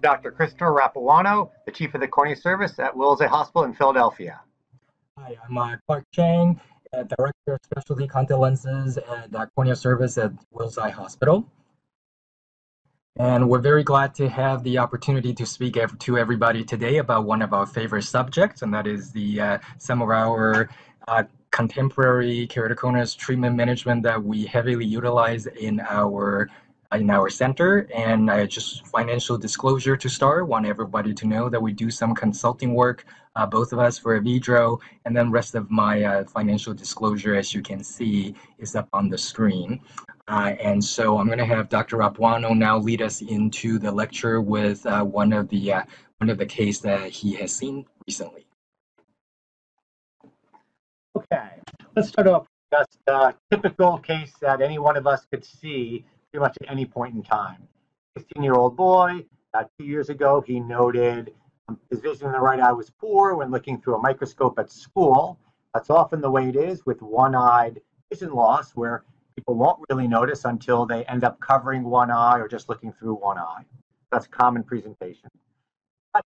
Dr. Christopher Rapuano, the Chief of the Cornea Service at Wills Eye Hospital in Philadelphia. Hi, I'm uh, Clark Chang, uh, Director of Specialty Contact Lenses at uh, Cornea Service at Wills Eye Hospital. And we're very glad to have the opportunity to speak to everybody today about one of our favorite subjects, and that is the uh, some of our uh, contemporary keratoconus treatment management that we heavily utilize in our in our center. And uh, just financial disclosure to start, want everybody to know that we do some consulting work, uh, both of us for Avedro, and then rest of my uh, financial disclosure, as you can see, is up on the screen. Uh, and so I'm going to have Dr. Rapuano now lead us into the lecture with uh, one of the uh, one of the case that he has seen recently. Okay, let's start off just a typical case that any one of us could see pretty much at any point in time. 16 year old boy, about two years ago, he noted um, his vision in the right eye was poor when looking through a microscope at school. That's often the way it is with one eyed vision loss, where people won't really notice until they end up covering one eye or just looking through one eye. That's common presentation.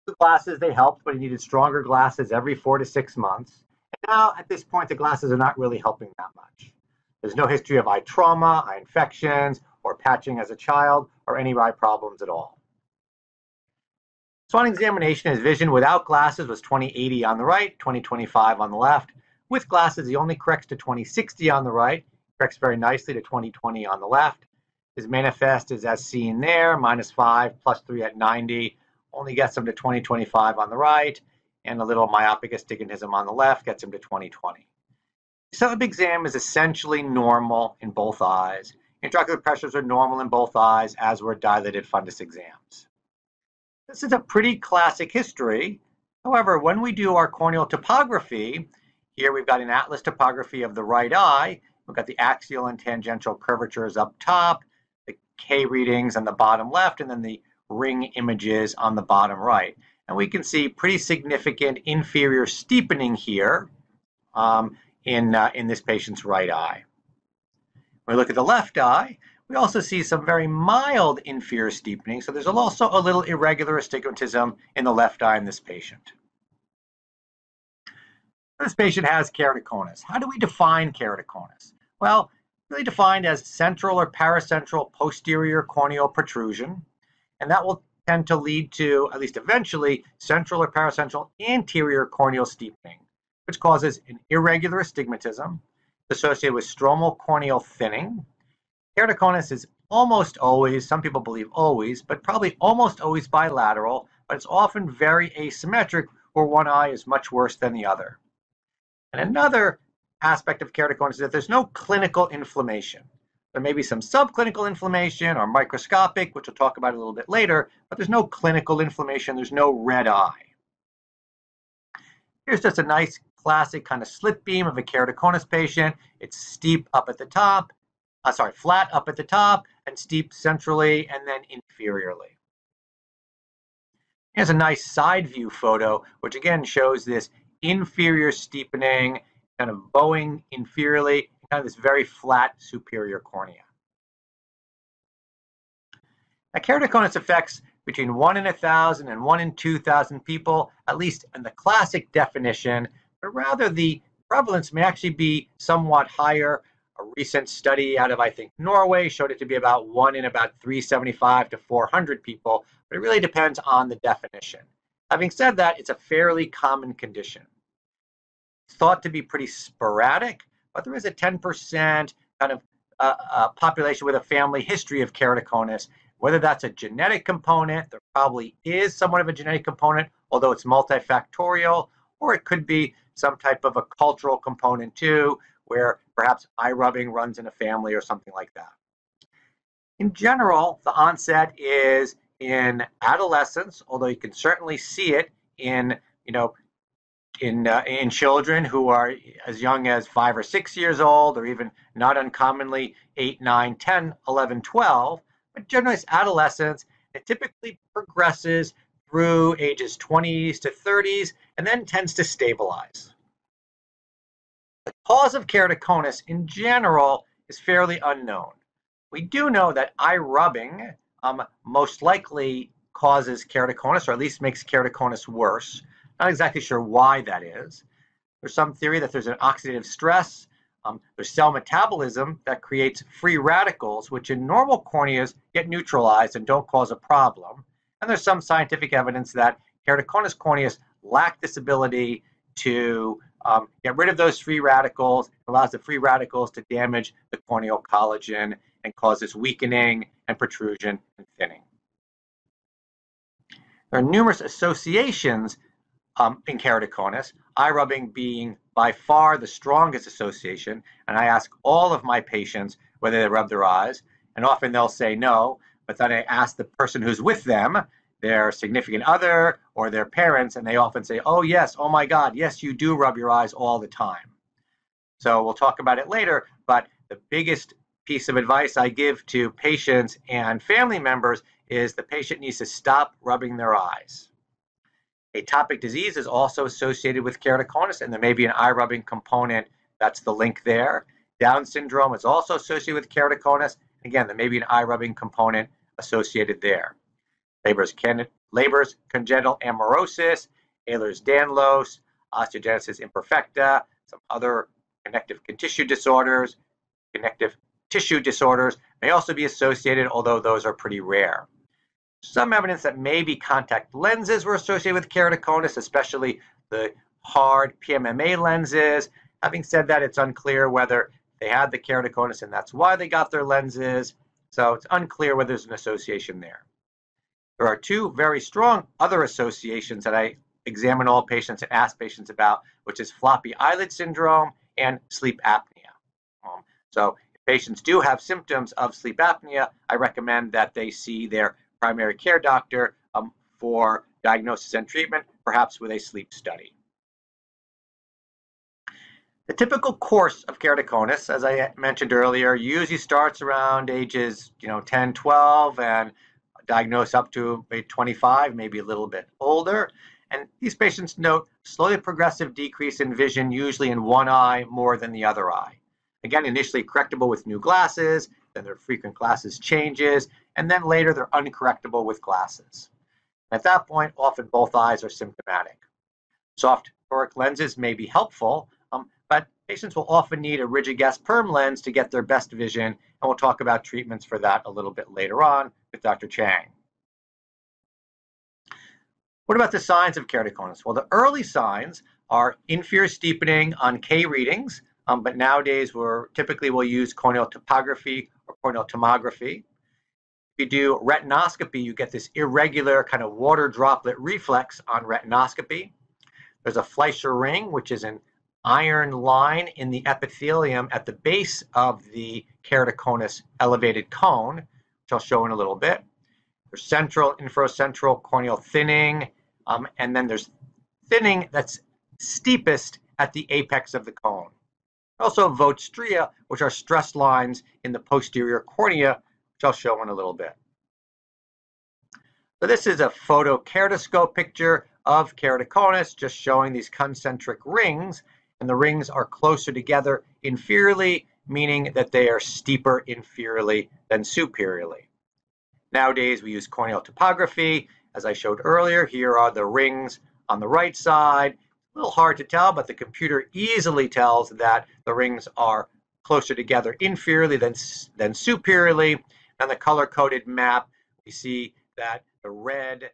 The glasses, they helped, but he needed stronger glasses every four to six months. And now, at this point, the glasses are not really helping that much. There's no history of eye trauma, eye infections, or patching as a child, or any eye problems at all. So on examination, his vision without glasses was 2080 on the right, 2025 on the left. With glasses, he only corrects to 2060 on the right, corrects very nicely to 2020 on the left. His manifest is as seen there, minus 5, plus 3 at 90, only gets him to 2025 on the right, and a little myopic astigmatism on the left gets him to 2020. Sub-exam is essentially normal in both eyes. Intraocular pressures are normal in both eyes, as were dilated fundus exams. This is a pretty classic history. However, when we do our corneal topography, here we've got an atlas topography of the right eye. We've got the axial and tangential curvatures up top, the K readings on the bottom left, and then the ring images on the bottom right. And we can see pretty significant inferior steepening here um, in, uh, in this patient's right eye. When we look at the left eye, we also see some very mild inferior steepening. So there's also a little irregular astigmatism in the left eye in this patient. This patient has keratoconus. How do we define keratoconus? Well, really defined as central or paracentral posterior corneal protrusion, and that will tend to lead to, at least eventually, central or paracentral anterior corneal steepening, which causes an irregular astigmatism associated with stromal corneal thinning. Keratoconus is almost always, some people believe always, but probably almost always bilateral, but it's often very asymmetric where one eye is much worse than the other. And another aspect of keratoconus is that there's no clinical inflammation. There may be some subclinical inflammation or microscopic, which we'll talk about a little bit later, but there's no clinical inflammation. There's no red eye. Here's just a nice classic kind of slit beam of a keratoconus patient. It's steep up at the top, uh, sorry, flat up at the top and steep centrally and then inferiorly. Here's a nice side view photo, which again shows this inferior steepening, kind of bowing inferiorly, kind of this very flat superior cornea. Now, keratoconus affects between 1 in 1,000 and 1 in 2,000 people, at least in the classic definition, but rather the prevalence may actually be somewhat higher. A recent study out of, I think, Norway showed it to be about 1 in about 375 to 400 people, but it really depends on the definition. Having said that, it's a fairly common condition. It's thought to be pretty sporadic, but there is a 10% kind of uh, uh, population with a family history of keratoconus. Whether that's a genetic component, there probably is somewhat of a genetic component, although it's multifactorial, or it could be some type of a cultural component too, where perhaps eye rubbing runs in a family or something like that. In general, the onset is in adolescence, although you can certainly see it in, you know, in uh, in children who are as young as five or six years old, or even not uncommonly 8, 9, 10, 11, 12. But generally, it's adolescence. It typically progresses through ages 20s to 30s and then tends to stabilize. The cause of keratoconus in general is fairly unknown. We do know that eye rubbing um, most likely causes keratoconus, or at least makes keratoconus worse. Not exactly sure why that is. There's some theory that there's an oxidative stress. Um, there's cell metabolism that creates free radicals, which in normal corneas get neutralized and don't cause a problem. And there's some scientific evidence that keratoconus corneas lack this ability to um, get rid of those free radicals, allows the free radicals to damage the corneal collagen and causes weakening and protrusion and thinning. There are numerous associations um, in keratoconus, eye rubbing being by far the strongest association. And I ask all of my patients whether they rub their eyes, and often they'll say no, but then I ask the person who's with them, their significant other or their parents, and they often say, oh, yes, oh my God, yes, you do rub your eyes all the time. So we'll talk about it later, but the biggest piece of advice I give to patients and family members is the patient needs to stop rubbing their eyes. Atopic disease is also associated with keratoconus, and there may be an eye rubbing component. That's the link there. Down syndrome is also associated with keratoconus. Again, there may be an eye rubbing component associated there. Leber's congenital amaurosis, Ehlers-Danlos, osteogenesis imperfecta, some other connective tissue disorders, connective tissue disorders may also be associated, although those are pretty rare. Some evidence that maybe contact lenses were associated with keratoconus, especially the hard PMMA lenses. Having said that, it's unclear whether they had the keratoconus and that's why they got their lenses. So it's unclear whether there's an association there. There are two very strong other associations that I examine all patients and ask patients about, which is floppy eyelid syndrome and sleep apnea. Um, so if patients do have symptoms of sleep apnea, I recommend that they see their primary care doctor um, for diagnosis and treatment, perhaps with a sleep study. The typical course of keratoconus, as I mentioned earlier, usually starts around ages, you know, 10, 12, and diagnosed up to maybe 25, maybe a little bit older. And these patients note slowly progressive decrease in vision, usually in one eye more than the other eye. Again, initially correctable with new glasses, then their frequent glasses changes, and then later they're uncorrectable with glasses. At that point, often both eyes are symptomatic. Soft toric lenses may be helpful, um, but patients will often need a rigid gas perm lens to get their best vision, and we'll talk about treatments for that a little bit later on with Dr. Chang. What about the signs of keratoconus? Well, the early signs are inferior steepening on K readings, um, but nowadays we're typically we'll use corneal topography or corneal tomography. If you do retinoscopy, you get this irregular kind of water droplet reflex on retinoscopy. There's a Fleischer ring, which is an iron line in the epithelium at the base of the keratoconus elevated cone, which I'll show in a little bit. There's central, infracentral corneal thinning, um, and then there's thinning that's steepest at the apex of the cone. Also Vogt stria, which are stress lines in the posterior cornea, which I'll show in a little bit. So this is a photokeratoscope picture of keratoconus, just showing these concentric rings, and the rings are closer together inferiorly, meaning that they are steeper inferiorly than superiorly. Nowadays, we use corneal topography. As I showed earlier, here are the rings on the right side, a little hard to tell, but the computer easily tells that the rings are closer together inferiorly than, than superiorly. And the color-coded map, we see that the red